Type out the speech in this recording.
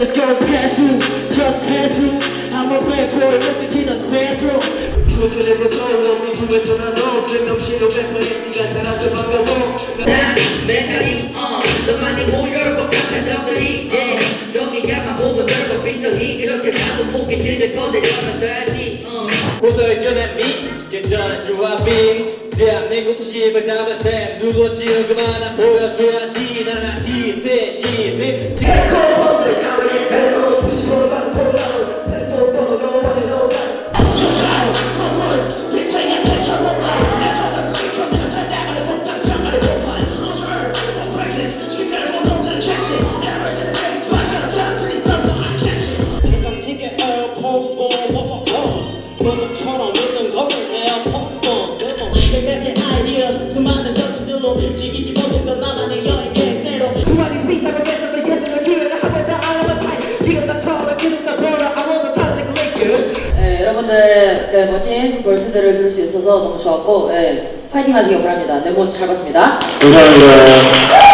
Let's go pass through, just pass through. I'm a bad boy, let the kid on bathroom. 조절해서 서울로 미국에서 난 없음 넘치는 웨퍼리티가 자라서 반가워. 메카리 너만이 모여올 것 적들이 저기 야만 보고 넓어 빈정이 이렇게 사도 포기 들들 거대려면 돼. 호소의 전에 미 괜찮은 조합이 대한민국 시을 담은 셈 누구 지은 그만한 보여줘야지 나나 티세 시세 내게 아이디어 수많은 정치들로 움직이지 못해서 나만의 여행의 대로 수많이 계속 더 예술을 기회를 하면서 알아봐 타임 지금 다 처음에 지금 다 보러 I wanna talk like you 예, 여러분들 네, 멋진 벌스들을 들을 수 있어서 너무 좋았고 예, 파이팅 하시길 바랍니다. 네모 잘 봤습니다. 감사합니다.